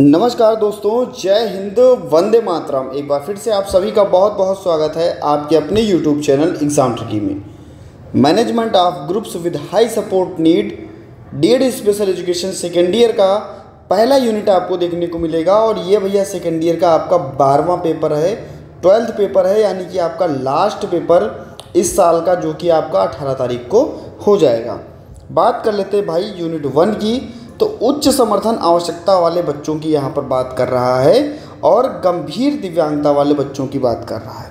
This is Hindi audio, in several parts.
नमस्कार दोस्तों, जय हिंद, वंदे मातरम। एक बार फिर से आप सभी का बहुत बहुत स्वागत है आपके अपने यूट्यूब चैनल एग्ज़ाम ट्रिकी में। Management of groups with high support need DEd special education second year का पहला यूनिट आपको देखने को मिलेगा और ये भैया सेकेंड ईयर का आपका बारहवां पेपर है ट्वेल्थ पेपर है, यानी कि आपका लास्ट पेपर इस साल का जो कि आपका अठारह तारीख को हो जाएगा। बात कर लेते भाई यूनिट वन की। तो उच्च समर्थन आवश्यकता वाले बच्चों की यहाँ पर बात कर रहा है और गंभीर दिव्यांगता वाले बच्चों की बात कर रहा है।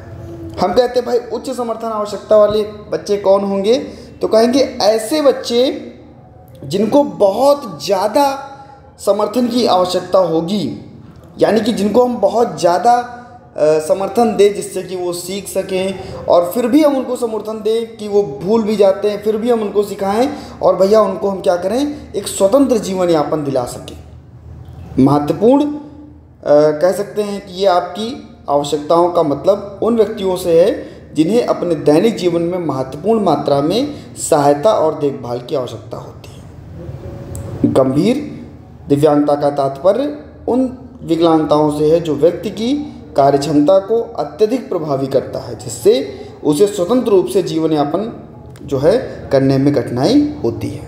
हम कहते हैं, भाई, उच्च समर्थन आवश्यकता वाले बच्चे कौन होंगे? तो कहेंगे, ऐसे बच्चे जिनको बहुत ज़्यादा समर्थन की आवश्यकता होगी, यानी कि जिनको हम बहुत ज़्यादा समर्थन दें जिससे कि वो सीख सकें और फिर भी हम उनको समर्थन दें कि वो भूल भी जाते हैं, फिर भी हम उनको सिखाएँ और भैया उनको हम क्या करें, एक स्वतंत्र जीवन यापन दिला सकें। महत्वपूर्ण कह सकते हैं कि ये आपकी आवश्यकताओं का मतलब उन व्यक्तियों से है जिन्हें अपने दैनिक जीवन में महत्वपूर्ण मात्रा में सहायता और देखभाल की आवश्यकता होती है। गंभीर, दिव्यांगता का तात्पर्य उन विकलांगताओं से है जो व्यक्ति की कार्यक्षमता को अत्यधिक प्रभावी करता है, जिससे उसे स्वतंत्र रूप से जीवन यापन जो है करने में कठिनाई होती है।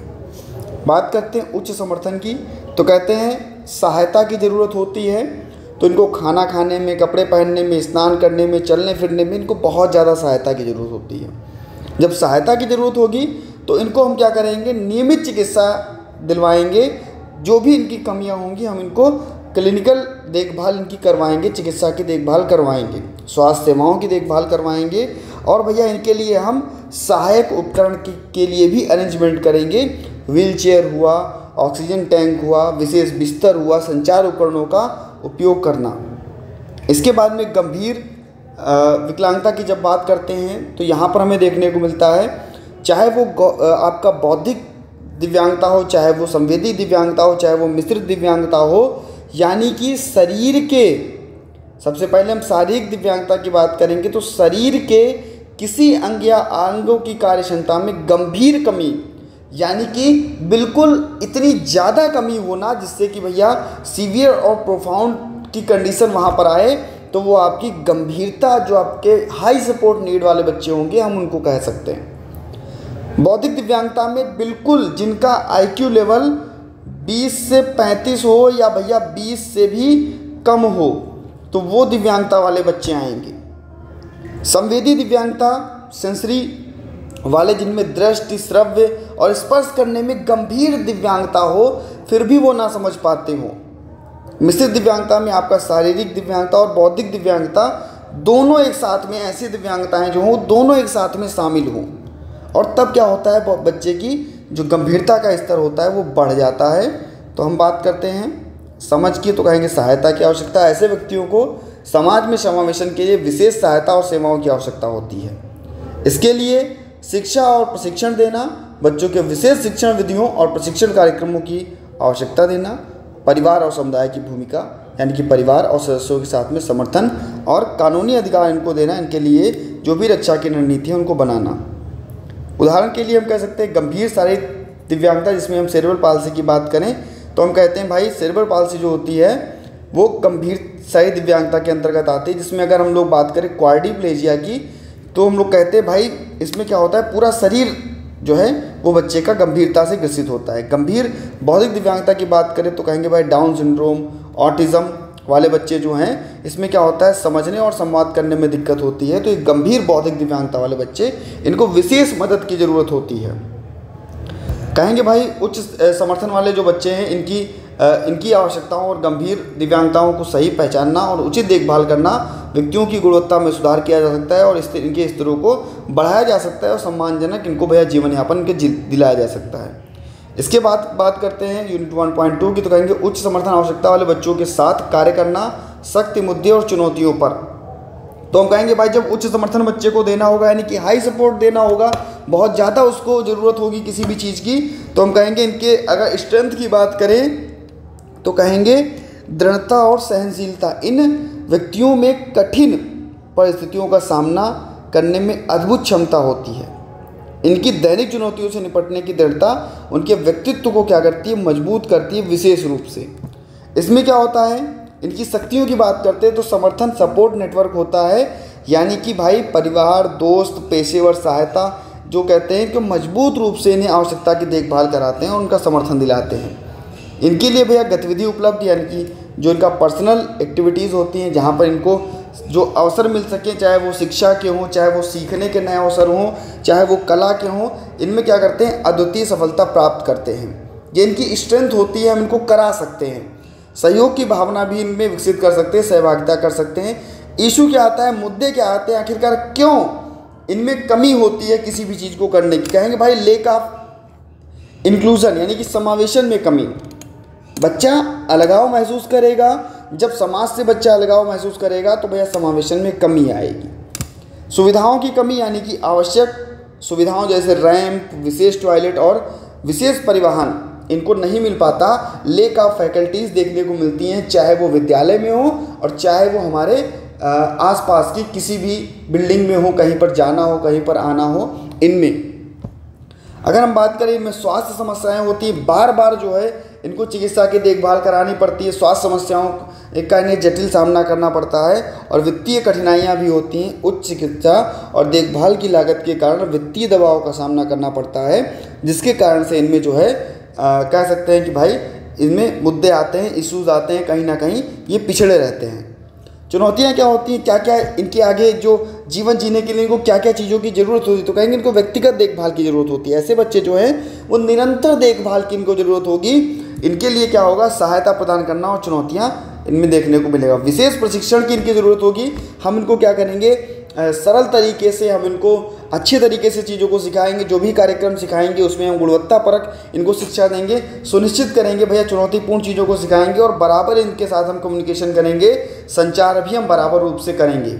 बात करते हैं उच्च समर्थन की तो कहते हैं, सहायता की ज़रूरत होती है तो इनको खाना खाने में, कपड़े पहनने में, स्नान करने में, चलने फिरने में इनको बहुत ज़्यादा सहायता की ज़रूरत होती है। जब सहायता की ज़रूरत होगी तो इनको हम क्या करेंगे, नियमित चिकित्सा दिलवाएँगे, जो भी इनकी कमियाँ होंगी, हम इनको क्लिनिकल देखभाल इनकी करवाएँगे, चिकित्सा की देखभाल करवाएँगे, स्वास्थ्य सेवाओं की देखभाल करवाएँगे और भैया इनके लिए हम सहायक उपकरण के के लिए भी अरेंजमेंट करेंगे। व्हील चेयर हुआ ऑक्सीजन टैंक हुआ, विशेष बिस्तर हुआ, संचार उपकरणों का उपयोग करना। इसके बाद में गंभीर विकलांगता की जब बात करते हैं तो यहाँ पर हमें देखने को मिलता है, चाहे वो आपका बौद्धिक दिव्यांगता हो, चाहे वो संवेदी दिव्यांगता हो, चाहे वो मिश्रित दिव्यांगता हो यानी कि शरीर के, सबसे पहले हम शारीरिक दिव्यांगता की बात करेंगे तो शरीर के किसी अंग या अंगों की कार्य क्षमता में गंभीर कमी, यानी कि बिल्कुल इतनी ज़्यादा कमी होना, जिससे कि भैया सीवियर और प्रोफाउंड की कंडीशन वहाँ पर आए तो वो आपकी गंभीरता, जो आपके हाई सपोर्ट नीड वाले बच्चे होंगे, हम उनको कह सकते हैं। बौद्धिक दिव्यांगता में बिल्कुल जिनका आईक्यू लेवल बीस से पैंतीस हो या भैया बीस से भी कम हो तो वो दिव्यांगता वाले बच्चे आएँगे। संवेदी दिव्यांगता सेंसरी वाले जिनमें दृष्टि, श्रव्य और स्पर्श करने में गंभीर दिव्यांगता हो, फिर भी वो ना समझ पाते हो। मिश्रित दिव्यांगता में आपका शारीरिक दिव्यांगता और बौद्धिक दिव्यांगता दोनों एक साथ में ऐसी दिव्यांगताएँ जो हों, दोनों एक साथ में शामिल हों। और तब क्या होता है बच्चे की जो गंभीरता का स्तर होता है वो बढ़ जाता है। तो हम बात करते हैं, समझ की तो कहेंगे सहायता की आवश्यकता। ऐसे व्यक्तियों को समाज में समावेशन के लिए विशेष सहायता और सेवाओं की आवश्यकता होती है। इसके लिए शिक्षा और प्रशिक्षण देना, बच्चों के विशेष शिक्षण विधियों और प्रशिक्षण कार्यक्रमों की आवश्यकता देना, परिवार और समुदाय की भूमिका, यानी कि परिवार और सदस्यों के साथ में समर्थन और कानूनी अधिकार इनको देना, इनके लिए जो भी रक्षा की रणनीति है उनको बनाना। उदाहरण के लिए हम कह सकते हैं गंभीर शारीरिक दिव्यांगता, जिसमें हम सेरेबल पालसी की बात करें तो हम कहते हैं भाई सेरेबल पालसी जो होती है, वो गंभीर शारीरिक दिव्यांगता के अंतर्गत आती है, जिसमें अगर हम लोग बात करें क्वार्डिप्लेजिया की तो हम लोग कहते हैं भाई इसमें क्या होता है, पूरा शरीर जो है, वो बच्चे का गंभीरता से ग्रसित होता है। गंभीर बौद्धिक दिव्यांगता की बात करें तो कहेंगे भाई डाउन सिंड्रोम ऑटिज़म वाले बच्चे जो हैं, इसमें क्या होता है, समझने और संवाद करने में दिक्कत होती है। तो एक गंभीर बौद्धिक दिव्यांगता वाले बच्चे, इनको विशेष मदद की ज़रूरत होती है। कहेंगे भाई, उच्च समर्थन वाले जो बच्चे हैं, इनकी इनकी आवश्यकताओं और गंभीर दिव्यांगताओं को सही पहचानना और उचित देखभाल करना व्यक्तियों की गुणवत्ता में सुधार किया जा सकता है और इनके स्तरों को बढ़ाया जा सकता है और सम्मानजनक इनको भैया जीवन यापन के दिलाया जा सकता है। इसके बाद बात करते हैं यूनिट वन पॉइंट टू की तो कहेंगे उच्च समर्थन आवश्यकता वाले बच्चों के साथ कार्य करना सख्त मुद्दे और चुनौतियों पर। तो हम कहेंगे भाई, जब उच्च समर्थन बच्चे को देना होगा, यानी कि हाई सपोर्ट देना होगा, बहुत ज़्यादा उसको ज़रूरत होगी किसी भी चीज़ की तो हम कहेंगे इनके अगर स्ट्रेंथ की बात करें तो कहेंगे दृढ़ता और सहनशीलता। इन व्यक्तियों में कठिन परिस्थितियों का सामना करने में अद्भुत क्षमता होती है। इनकी दैनिक चुनौतियों से निपटने की दृढ़ता उनके व्यक्तित्व को क्या करती है, मज़बूत करती है विशेष रूप से। इसमें क्या होता है? इनकी शक्तियों की बात करते हैं तो समर्थन सपोर्ट नेटवर्क होता है, यानी कि भाई परिवार, दोस्त, पेशेवर, सहायता, जो कहते हैं कि मज़बूत रूप से इन्हें आवश्यकता की देखभाल कराते हैं और उनका समर्थन दिलाते हैं। इनके लिए भैया गतिविधि उपलब्ध, यानी कि जो इनका पर्सनल एक्टिविटीज़ होती हैं, जहाँ पर इनको जो अवसर मिल सके, चाहे वो शिक्षा के हों, चाहे वो सीखने के नए अवसर हों चाहे वो कला के हों, इनमें क्या करते हैं? अद्वितीय सफलता प्राप्त करते हैं। ये इनकी स्ट्रेंथ होती है, हम इनको करा सकते हैं। सहयोग की भावना भी इनमें विकसित कर सकते हैं, सहभागिता कर सकते हैं। इशू क्या आता है? मुद्दे क्या आते हैं? आखिरकार क्यों इनमें कमी होती है किसी भी चीज़ को करने की? कहेंगे, भाई लेक ऑफ़ इंक्लूजन यानी कि समावेशन में कमी। बच्चा अलगाव महसूस करेगा। जब समाज से बच्चा अलगाव महसूस करेगा तो भैया, समावेशन में कमी आएगी। सुविधाओं की कमी, यानी कि आवश्यक सुविधाओं जैसे रैंप, विशेष टॉयलेट और विशेष परिवहन, इनको नहीं मिल पाता। लेक ऑफ़ फैकल्टीज़ देखने को मिलती हैं, चाहे वो विद्यालय में हो और चाहे वो हमारे आसपास की किसी भी बिल्डिंग में हो, कहीं पर जाना हो, कहीं पर आना हो, इनमें। अगर हम बात करें, इनमें स्वास्थ्य समस्याएँ होती हैं बार बार जो है इनको चिकित्सा की देखभाल करानी पड़ती है स्वास्थ्य समस्याओं का इन्हें जटिल सामना करना पड़ता है और वित्तीय कठिनाइयाँ भी होती हैं उच्च चिकित्सा और देखभाल की लागत के कारण वित्तीय दबाव का सामना करना पड़ता है जिसके कारण से इनमें जो है आ, कह सकते हैं कि भाई इनमें मुद्दे आते हैं इश्यूज़ आते हैं कहीं ना कहीं ये पिछड़े रहते हैं। चुनौतियाँ क्या होती हैं? क्या क्या इनके आगे जो जीवन जीने के लिए इनको क्या क्या चीज़ों की ज़रूरत होती है? तो कहेंगे इनको व्यक्तिगत देखभाल की ज़रूरत होती है। ऐसे बच्चे जो हैं वो निरंतर देखभाल की इनको ज़रूरत होगी इनके लिए क्या होगा? सहायता प्रदान करना और चुनौतियाँ इनमें देखने को मिलेगा। विशेष प्रशिक्षण की इनकी ज़रूरत होगी। हम इनको क्या करेंगे? सरल तरीके से हम इनको अच्छे तरीके से चीज़ों को सिखाएँगे। जो भी कार्यक्रम सिखाएँगे, उसमें हम गुणवत्ता परक इनको शिक्षा देंगे। सुनिश्चित करेंगे, भैया, चुनौतीपूर्ण चीज़ों को सिखाएँगे और बराबर इनके साथ हम कम्युनिकेशन करेंगे। संचार भी हम बराबर रूप से करेंगे।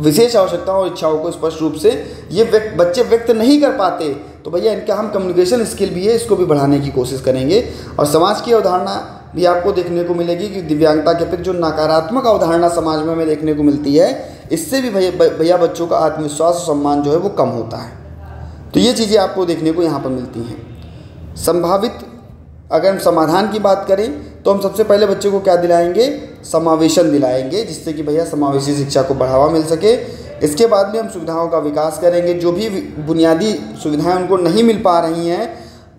विशेष आवश्यकताओं और इच्छाओं को स्पष्ट रूप से ये बच्चे व्यक्त नहीं कर पाते। तो भैया इनका हम कम्युनिकेशन स्किल भी है, इसको भी बढ़ाने की कोशिश करेंगे। और समाज की अवधारणा भी आपको देखने को मिलेगी कि दिव्यांगता के प्रति जो नकारात्मक अवधारणा समाज में हमें देखने को मिलती है, इससे भी भैया भैया बच्चों का आत्मविश्वास और सम्मान जो है वो कम होता है। तो ये चीज़ें आपको देखने को यहाँ पर मिलती हैं। संभावित अगर हम समाधान की बात करें तो हम सबसे पहले बच्चे को क्या दिलाएँगे? समावेशन दिलाएँगे, जिससे कि भैया समावेशी शिक्षा को बढ़ावा मिल सके। इसके बाद में हम सुविधाओं का विकास करेंगे। जो भी बुनियादी सुविधाएँ उनको नहीं मिल पा रही हैं,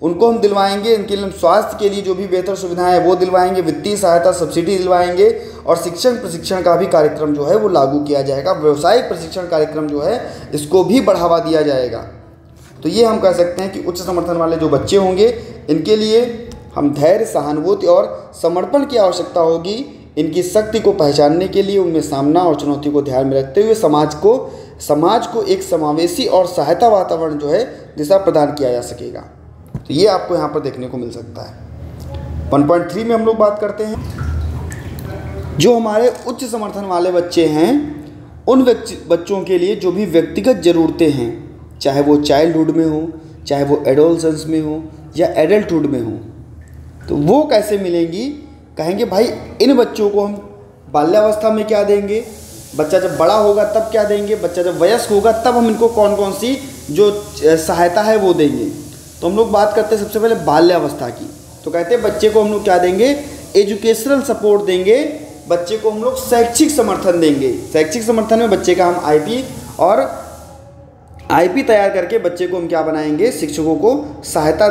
उनको हम दिलवाएँगे। इनके लिए स्वास्थ्य के लिए जो भी बेहतर सुविधाएँ वो दिलवाएँगे। वित्तीय सहायता सब्सिडी दिलवाएँगे और शिक्षण प्रशिक्षण का भी कार्यक्रम जो है, वो लागू किया जाएगा। व्यवसायिक प्रशिक्षण कार्यक्रम जो है, इसको भी बढ़ावा दिया जाएगा। तो ये हम कह सकते हैं कि उच्च समर्थन वाले जो बच्चे होंगे, इनके लिए हम धैर्य, सहानुभूति और समर्पण की आवश्यकता होगी। इनकी शक्ति को पहचानने के लिए उनमें सामना और चुनौती को ध्यान में रखते हुए समाज को समाज को एक समावेशी और सहायता वातावरण जो है, दिशा प्रदान किया जा सकेगा। तो ये आपको यहाँ पर देखने को मिल सकता है। 1.3 में हम लोग बात करते हैं। जो हमारे उच्च समर्थन वाले बच्चे हैं, उन बच्चों के लिए जो भी व्यक्तिगत ज़रूरतें हैं, चाहे वो चाइल्डहुड में हो, चाहे वो एडोलसेंस में हो या एडल्टहुड में हो तो वो कैसे मिलेंगी? कहेंगे, भाई, इन बच्चों को हम बाल्यावस्था में क्या देंगे? बच्चा जब बड़ा होगा तब क्या देंगे? बच्चा जब वयस्क होगा तब हम इनको कौन कौन सी जो सहायता है वो देंगे? तो हम लोग बात करते हैं सबसे पहले बाल्यावस्था की। तो कहते हैं, बच्चे को हम लोग क्या देंगे? एजुकेशनल सपोर्ट देंगे। बच्चे को हम लोग शैक्षिक समर्थन देंगे। शैक्षिक समर्थन में बच्चे का हम आईपी और आईपी तैयार करके बच्चे को हम क्या बनाएँगे? शिक्षकों को सहायता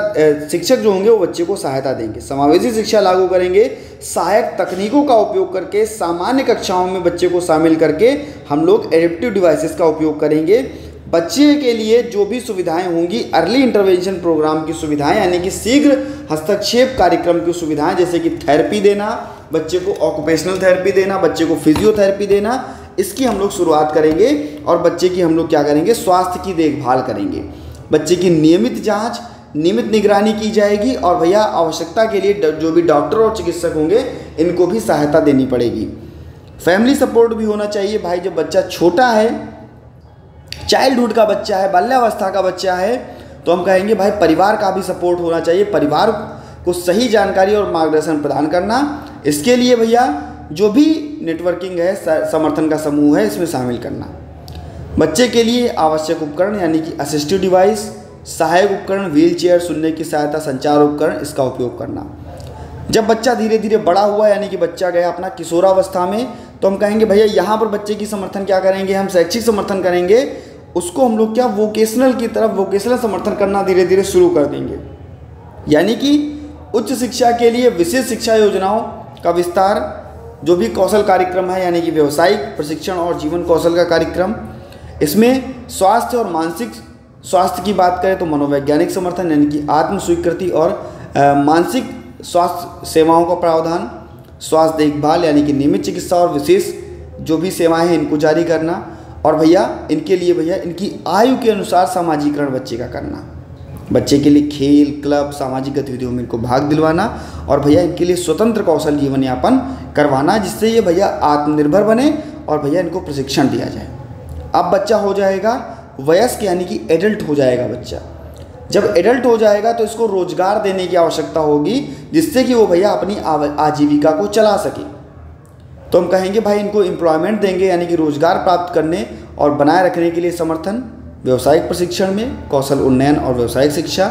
शिक्षक जो होंगे वो बच्चे को सहायता देंगे। समावेशी शिक्षा लागू करेंगे। सहायक तकनीकों का उपयोग करके, सामान्य कक्षाओं में बच्चे को शामिल करके हम लोग एडेप्टिव डिवाइसेस का उपयोग करेंगे। बच्चे के लिए जो भी सुविधाएँ होंगी अर्ली इंटरवेंशन प्रोग्राम की सुविधाएँ, यानी कि शीघ्र हस्तक्षेप कार्यक्रम की सुविधाएँ, जैसे कि थेरेपी देना, बच्चे को ऑक्यूपेशनल थेरेपी देना, बच्चे को फिजियोथेरेपी देना इसकी हम लोग शुरुआत करेंगे और बच्चे की हम लोग क्या करेंगे? स्वास्थ्य की देखभाल करेंगे। बच्चे की नियमित जाँच, नियमित निगरानी की जाएगी और भैया आवश्यकता के लिए जो भी डॉक्टर और चिकित्सक होंगे, इनको भी सहायता देनी पड़ेगी। फैमिली सपोर्ट भी होना चाहिए। भाई, जब बच्चा छोटा है, चाइल्डहुड का बच्चा है, बाल्यावस्था का बच्चा है तो हम कहेंगे, भाई, परिवार का भी सपोर्ट होना चाहिए। परिवार को सही जानकारी और मार्गदर्शन प्रदान करना। इसके लिए भैया जो भी नेटवर्किंग है समर्थन का समूह है, इसमें शामिल करना। बच्चे के लिए आवश्यक उपकरण, यानी कि असिस्टिव डिवाइस सहायक उपकरण व्हील चेयर सुनने की सहायता, संचार उपकरण, इसका उपयोग करना। जब बच्चा धीरे धीरे बड़ा हुआ, यानी कि बच्चा गया अपना किशोरावस्था में तो हम कहेंगे, भैया, यहाँ पर बच्चे की समर्थन क्या करेंगे? हम शैक्षिक समर्थन करेंगे। उसको हम लोग क्या वोकेशनल की तरफ़ वोकेशनल समर्थन करना धीरे धीरे शुरू कर देंगे। यानी कि उच्च शिक्षा के लिए विशेष शिक्षा योजनाओं का विस्तार जो भी कौशल कार्यक्रम है, यानी कि व्यवसायिक प्रशिक्षण और जीवन कौशल का कार्यक्रम, इसमें स्वास्थ्य और मानसिक स्वास्थ्य की बात करें तो मनोवैज्ञानिक समर्थन, यानी कि आत्म स्वीकृति और मानसिक स्वास्थ्य सेवाओं का प्रावधान, स्वास्थ्य देखभाल, यानी कि नियमित चिकित्सा और विशेष जो भी सेवाएँ हैं, इनको जारी करना और भैया, इनके लिए भैया, इनकी आयु के अनुसार सामाजिकरण बच्चे का करना। बच्चे के लिए खेल, क्लब, सामाजिक गतिविधियों में इनको भाग दिलवाना और भैया इनके लिए स्वतंत्र कौशल जीवन यापन करवाना, जिससे ये भैया आत्मनिर्भर बने और भैया इनको प्रशिक्षण दिया जाए। अब बच्चा हो जाएगा, वयस्क यानी कि एडल्ट हो जाएगा बच्चा। जब एडल्ट हो जाएगा तो इसको रोज़गार देने की आवश्यकता होगी, जिससे कि वो भैया अपनी आजीविका को चला सके। तो हम कहेंगे, भाई इनको एम्प्लॉयमेंट देंगे, यानी कि रोज़गार प्राप्त करने और बनाए रखने के लिए समर्थन। व्यवसायिक प्रशिक्षण में, कौशल उन्नयन और व्यवसायिक शिक्षा,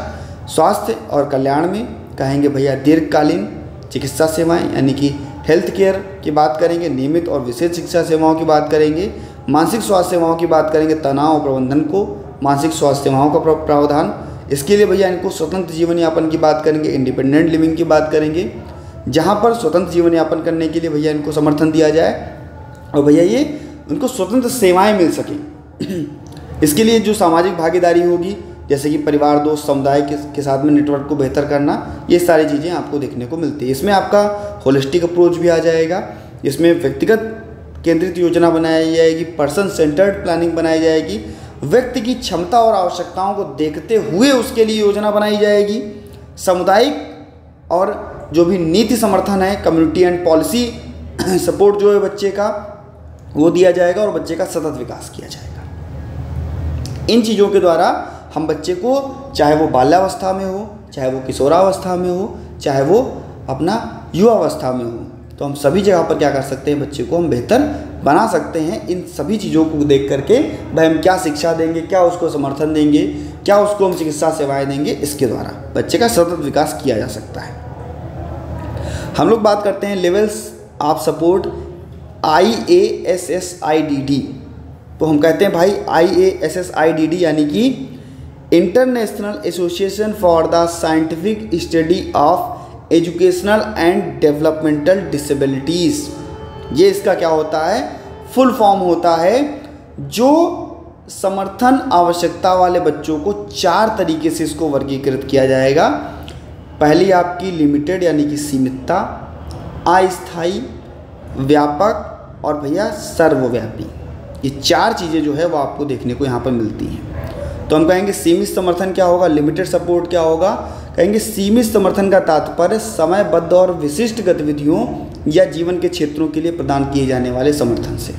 स्वास्थ्य और कल्याण में कहेंगे भैया दीर्घकालीन चिकित्सा सेवाएँ, यानी कि हेल्थ केयर की बात करेंगे, नियमित और विशेष शिक्षा सेवाओं की बात करेंगे, मानसिक स्वास्थ्य सेवाओं की बात करेंगे, तनाव प्रबंधन को, मानसिक स्वास्थ्य सेवाओं का प्रावधान। इसके लिए भैया इनको स्वतंत्र जीवन यापन की बात करेंगे इंडिपेंडेंट लिविंग की बात करेंगे। जहाँ पर स्वतंत्र जीवन यापन करने के लिए भैया इनको समर्थन दिया जाए, और भैया ये उनको स्वतंत्र सेवाएँ मिल सकें। इसके लिए जो सामाजिक भागीदारी होगी जैसे कि परिवार दोस्त समुदाय के, के साथ में नेटवर्क को बेहतर करना ये सारी चीज़ें आपको देखने को मिलती है। इसमें आपका होलिस्टिक अप्रोच भी आ जाएगा। इसमें व्यक्तिगत केंद्रित योजना बनाई जाएगी पर्सन सेंटर्ड प्लानिंग बनाई जाएगी। व्यक्ति की क्षमता और आवश्यकताओं को देखते हुए उसके लिए योजना बनाई जाएगी। सामुदायिक और जो भी नीति समर्थन है कम्युनिटी एंड पॉलिसी सपोर्ट जो है बच्चे का वो दिया जाएगा और बच्चे का सतत विकास किया जाएगा। इन चीज़ों के द्वारा हम बच्चे को, चाहे वो बाल्यावस्था में हो, चाहे वो किशोरावस्था में हो, चाहे वो अपना युवावस्था में हो तो हम सभी जगह पर क्या कर सकते हैं, बच्चे को हम बेहतर बना सकते हैं। इन सभी चीज़ों को देख करके भाई हम क्या शिक्षा देंगे, क्या उसको समर्थन देंगे, क्या उसको हम चिकित्सा सेवाएँ देंगे, इसके द्वारा बच्चे का सतत विकास किया जा सकता है। हम लोग बात करते हैं levels of support I A S S I D D तो हम कहते हैं भाई I A S S I D D यानी कि international association for the scientific study of educational and developmental disabilities ये इसका क्या होता है? फुल फॉर्म होता है जो समर्थन आवश्यकता वाले बच्चों को चार तरीके से इसको वर्गीकृत किया जाएगा। पहली आपकी लिमिटेड यानी कि सीमितता अस्थाई व्यापक और भैया सर्वव्यापी। ये चार चीज़ें जो है वो आपको देखने को यहाँ पर मिलती हैं। तो हम कहेंगे सीमित समर्थन क्या होगा लिमिटेड सपोर्ट क्या होगा? कहेंगे सीमित समर्थन का तात्पर्य समयबद्ध और विशिष्ट गतिविधियों या जीवन के क्षेत्रों के लिए प्रदान किए जाने वाले समर्थन से।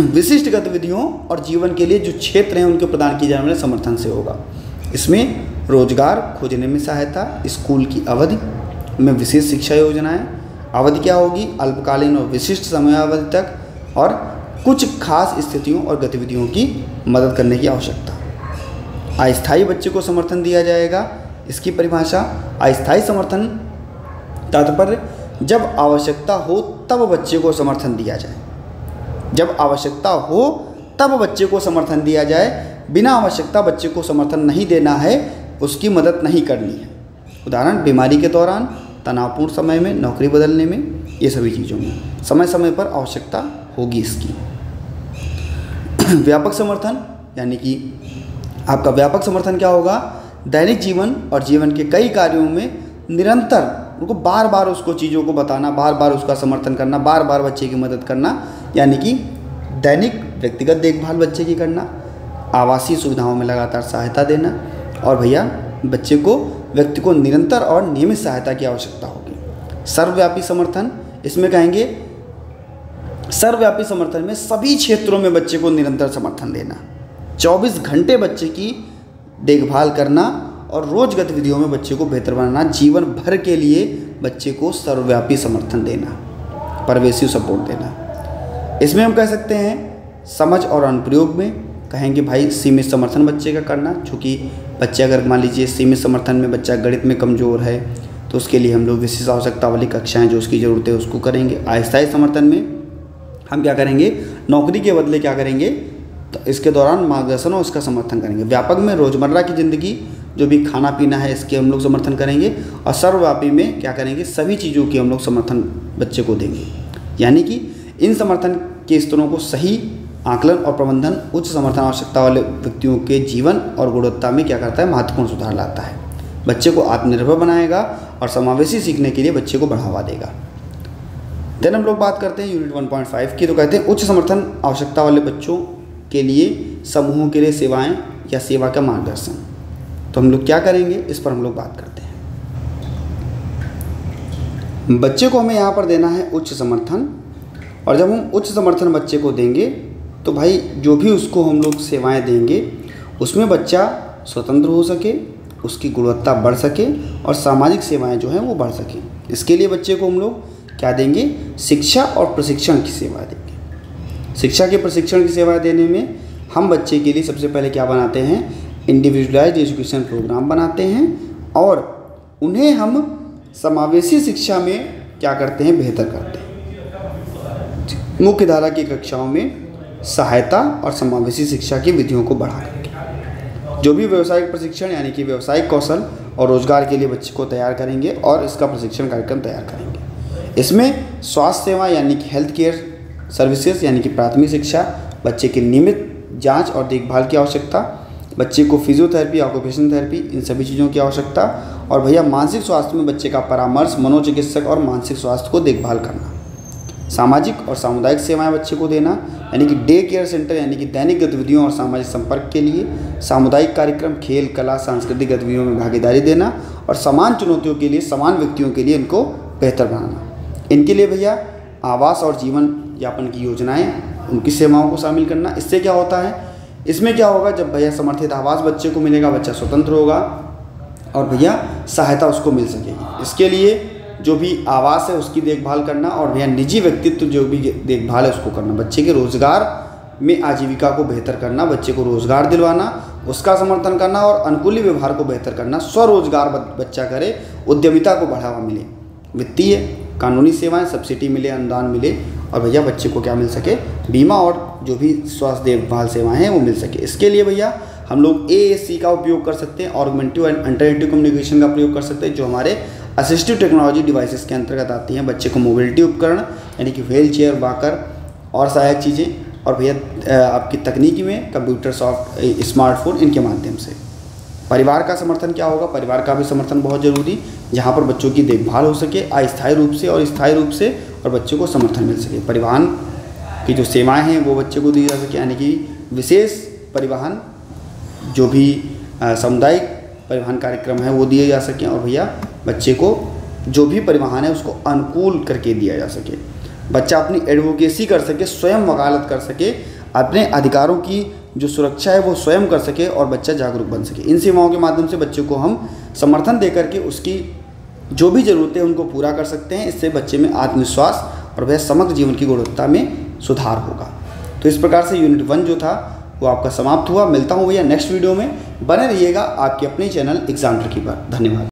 विशिष्ट गतिविधियों और जीवन के लिए जो क्षेत्र हैं उनके प्रदान किए जाने वाले समर्थन से होगा। इसमें रोज़गार, खोजने में सहायता, स्कूल की अवधि में विशेष शिक्षा योजनाएँ, अवधि क्या होगी? अल्पकालीन और विशिष्ट समयावधि तक और कुछ खास स्थितियों और गतिविधियों की मदद करने की आवश्यकता। अस्थायी बच्चे को समर्थन दिया जाएगा। इसकी परिभाषा अस्थायी समर्थन तात्पर्य, जब आवश्यकता हो तब बच्चे को समर्थन दिया जाए। जब आवश्यकता हो तब बच्चे को समर्थन दिया जाए। बिना आवश्यकता बच्चे को समर्थन नहीं देना है, उसकी मदद नहीं करनी है। उदाहरण, बीमारी के दौरान, तनावपूर्ण समय में, नौकरी बदलने में, ये सभी चीज़ों में। समय समय पर आवश्यकता होगी इसकी। व्यापक समर्थन, यानी कि आपका व्यापक समर्थन क्या होगा? दैनिक जीवन और जीवन के कई कार्यों में निरंतर उनको बार बार उसको चीज़ों को बताना बार बार उसका समर्थन करना बार बार बच्चे की मदद करना, यानी कि दैनिक व्यक्तिगत देखभाल बच्चे की करना, आवासीय सुविधाओं में लगातार सहायता देना और भैया, बच्चे को, व्यक्ति को निरंतर और नियमित सहायता की आवश्यकता होगी। सर्वव्यापी समर्थन, इसमें कहेंगे सर्वव्यापी समर्थन में सभी क्षेत्रों में बच्चे को निरंतर समर्थन देना 24 घंटे बच्चे की देखभाल करना और रोज गतिविधियों में बच्चे को बेहतर बनाना, जीवन भर के लिए बच्चे को सर्वव्यापी समर्थन देना परवेसिव सपोर्ट देना। इसमें हम कह सकते हैं, समझ और अनुप्रयोग में कहेंगे, भाई, सीमित समर्थन बच्चे का करना, चूँकि बच्चे अगर मान लीजिए सीमित समर्थन में बच्चा गणित में कमज़ोर है तो उसके लिए हम लोग विशेष आवश्यकता वाली कक्षाएँ जो उसकी ज़रूरत है, उसको करेंगे। अस्थायी समर्थन में हम क्या करेंगे? नौकरी के बदले क्या करेंगे? तो इसके दौरान मार्गदर्शन और उसका समर्थन करेंगे। व्यापक में रोज़मर्रा की ज़िंदगी, जो भी खाना पीना है, इसके हम लोग समर्थन करेंगे और सर्वव्यापी में क्या करेंगे? सभी चीज़ों की हम लोग समर्थन बच्चे को देंगे। यानी कि इन समर्थन के स्तरों को सही आकलन और प्रबंधन, उच्च समर्थन आवश्यकता वाले व्यक्तियों के जीवन और गुणवत्ता में क्या करता है? महत्वपूर्ण सुधार लाता है। बच्चे को आत्मनिर्भर बनाएगा और समावेशी सीखने के लिए बच्चे को बढ़ावा देगा। देन हम लोग बात करते हैं यूनिट 1.5 की तो कहते हैं उच्च समर्थन आवश्यकता वाले बच्चों के लिए समूहों के लिए सेवाएँ या सेवा का मार्गदर्शन। तो हम लोग क्या करेंगे? इस पर हम लोग बात करते हैं। बच्चे को हमें यहाँ पर देना है उच्च समर्थन, और जब हम उच्च समर्थन बच्चे को देंगे तो भाई जो भी उसको हम लोग सेवाएँ देंगे, उसमें बच्चा स्वतंत्र हो सके, उसकी गुणवत्ता बढ़ सके, और सामाजिक सेवाएँ जो हैं वो बढ़ सकें। इसके लिए बच्चे को हम लोग क्या देंगे? शिक्षा और प्रशिक्षण की सेवा देंगे। शिक्षा के प्रशिक्षण की सेवा देने में हम बच्चे के लिए सबसे पहले क्या बनाते हैं? इंडिविजुअलाइज एजुकेशन प्रोग्राम बनाते हैं और उन्हें हम समावेशी शिक्षा में क्या करते हैं? बेहतर करते हैं। मुख्य धारा की कक्षाओं में सहायता और समावेशी शिक्षा की विधियों को बढ़ा करके। जो भी व्यवसायिक प्रशिक्षण, यानी कि व्यवसायिक कौशल और रोज़गार के लिए बच्चे को तैयार करेंगे और इसका प्रशिक्षण कार्यक्रम तैयार करेंगे। इसमें स्वास्थ्य सेवा यानी कि हेल्थ केयर सर्विसेज़ यानी कि प्राथमिक शिक्षा, बच्चे की नियमित जाँच और देखभाल की आवश्यकता, बच्चे को फिजियोथेरेपी ऑक्यूपेशन थेरेपी इन सभी चीज़ों की आवश्यकता और भैया मानसिक स्वास्थ्य में बच्चे का परामर्श, मनोचिकित्सक और मानसिक स्वास्थ्य को देखभाल करना। सामाजिक और सामुदायिक सेवाएँ बच्चे को देना, यानी कि डे केयर सेंटर यानी कि दैनिक गतिविधियों और सामाजिक संपर्क के लिए सामुदायिक कार्यक्रम, खेल, कला, सांस्कृतिक गतिविधियों में भागीदारी देना और समान चुनौतियों के लिए, समान व्यक्तियों के लिए इनको बेहतर बनाना। इनके लिए भैया आवास और जीवन यापन की योजनाएँ, उनकी सेवाओं को शामिल करना, इससे क्या होता है? इसमें क्या होगा, जब भैया समर्थित आवास बच्चे को मिलेगा, बच्चा स्वतंत्र होगा और भैया सहायता उसको मिल सकेगी। इसके लिए जो भी आवास है, उसकी देखभाल करना और भैया निजी व्यक्तित्व जो भी देखभाल है, उसको करना। बच्चे के रोज़गार में आजीविका को बेहतर करना, बच्चे को रोज़गार दिलवाना, उसका समर्थन करना और अनुकूली व्यवहार को बेहतर करना, स्वरोजगार बच्चा करे, उद्यमिता को बढ़ावा मिले। वित्तीय कानूनी सेवाएँ, सब्सिडी मिले, अनुदान मिले, और भैया बच्चे को क्या मिल सके? बीमा और जो भी स्वास्थ्य देखभाल सेवाएँ हैं, वो मिल सके। इसके लिए भैया हम लोग ए का उपयोग कर सकते हैं ऑगमेंटिव एंड अल्टरनेटिव कम्युनिकेशन का प्रयोग कर सकते हैं, जो हमारे असिस्टिव टेक्नोलॉजी डिवाइसेस के अंतर्गत आती हैं। बच्चे को मोबिलिटी उपकरण, यानी कि व्हील चेयर वाकर और सहायक चीज़ें, और भैया आपकी तकनीकी में कंप्यूटर सॉफ्ट स्मार्टफ़ोन इनके माध्यम से। परिवार का समर्थन क्या होगा? परिवार का भी समर्थन बहुत ज़रूरी, जहाँ पर बच्चों की देखभाल हो सके, अस्थायी रूप से और स्थायी रूप से और बच्चों को समर्थन मिल सके। परिवहन की जो सेवाएँ हैं, वो बच्चे को दी जा सके, यानी कि विशेष परिवहन, जो भी सामुदायिक परिवहन कार्यक्रम है, वो दिए जा सकें और भैया बच्चे को जो भी परिवहन है, उसको अनुकूल करके दिया जा सके। बच्चा अपनी एडवोकेसी कर सके, स्वयं वकालत कर सके, अपने अधिकारों की जो सुरक्षा है वो स्वयं कर सके और बच्चा जागरूक बन सके। इन सेवाओं के माध्यम से बच्चे को हम समर्थन दे करके उसकी जो भी ज़रूरतें उनको पूरा कर सकते हैं। इससे बच्चे में आत्मविश्वास और वह समग्र जीवन की गुणवत्ता में सुधार होगा। तो इस प्रकार से यूनिट वन जो था, वो आपका समाप्त हुआ। मिलता हूँ भैया नेक्स्ट वीडियो में। बने रहिएगा आपके अपने चैनल एग्ज़ाम ट्रिकी पर। धन्यवाद।